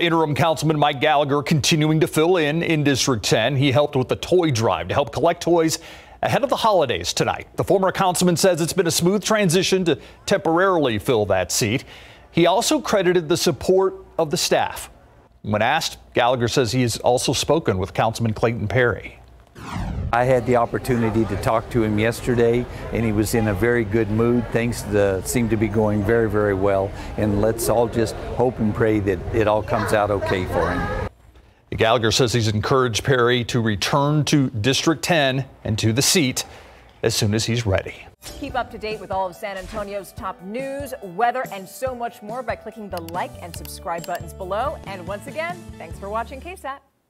Interim Councilman Mike Gallagher continuing to fill in in District 10. He helped with the toy drive to help collect toys ahead of the holidays tonight. The former councilman says it's been a smooth transition to temporarily fill that seat. He also credited the support of the staff. When asked, Gallagher says he has also spoken with Councilman Clayton Perry. I had the opportunity to talk to him yesterday, and he was in a very good mood. Things uh, seem to be going very, very well, and let's all just hope and pray that it all comes out okay for him. Gallagher says he's encouraged Perry to return to District 10 and to the seat as soon as he's ready. Keep up to date with all of San Antonio's top news, weather, and so much more by clicking the like and subscribe buttons below. And once again, thanks for watching KSAT.